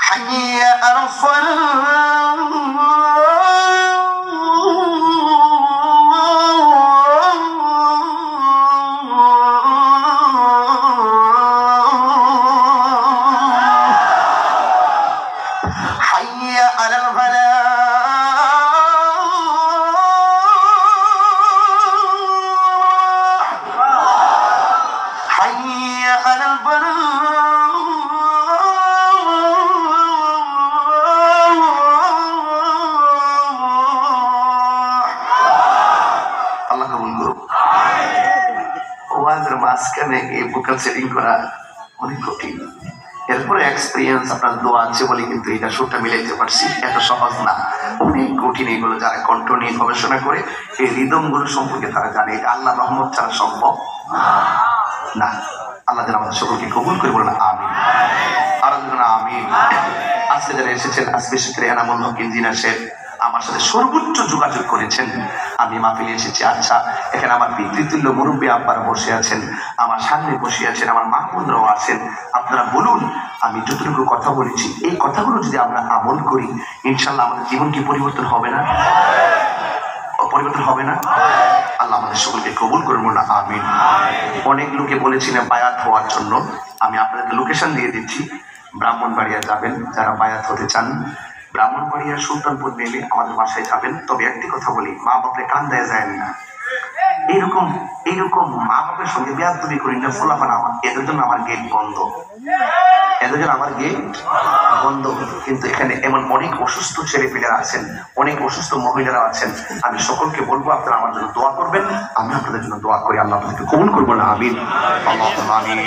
حي على الصلاة حي على البلاح আল্লাহ কবুল করুন ওয়াজের মাঝখানে এই ভোকাল সেটিং করা অনেক কঠিন এরপরে এক্সপিরিয়েন্স আপনার দোয়া আছে বলে কিন্তু এটা সুরটা মিলাইতে পারছি এত সহজ না অনেক কঠিন এগুলো যারা কণ্ঠ নিয়ে গবেষণা করে এই রিদম গুলো সম্পর্কে তারা জানে এটা আল্লাহ রহমত ছাড়া সম্ভব না আল্লাহ যেন আমাদের সকলকে কবুল করে বলেন আমি আর আমি আজকে যারা এসেছেন, আজকে সেক্ষেত্রে এনামুল হক ইঞ্জিনিয়ার শেখ আমার সাথে সর্বোচ্চ যোগাযোগ করেছেন। আমি মাহফিলে এসেছি। আচ্ছা এখানে আমার পিতৃতুল্য মুরব্বী আব্বারা বসে আছেন, আমার সামনে বসে আছেন, আমার মাহমুদরাও আছেন। আপনারা বলুন, আমি যতটুকু কথা বলেছি, এই কথাগুলো যদি আমরা আমল করি, ইনশাল্লাহ আমাদের জীবন কি পরিবর্তন হবে না? পরিবর্তন হবে না? আল্লাহ আমাদের কবুল করব না, আমিন। অনেক লোকে বলেছিলেন বায়াত হওয়ার জন্য। আমি আপনাদের লোকেশন দিয়ে দিচ্ছি। ব্রাহ্মণবাড়িয়া যাবেন, যারা বায়াত হতে চান। ব্রাহ্মণবাড়িয়া সুলতানপুর নেমে আমাদের বাসায় যাবেন। তবে একটি কথা বলি, মা বাপরে কান দেয় যায় না। এইরকম এইরকম মা বাপের সঙ্গে বেয়াদবি করি না ফোলাফান আমার, এদের জন্য আমার গেট বন্ধ। এদের আমার গিয়ে বন্ধ কিন্তু এখানে এমন অনেক অসুস্থ ছেলে পেলেরা আছেন, অনেক অসুস্থ মহিলারা আছেন। আমি সকলকে বলব, আপনারা আমার জন্য দোয়া করবেন। আমি আপনাদের জন্য দোয়া করি, আল্লাহ আপনাদেরকে কবুল করব না আমিন। আমিন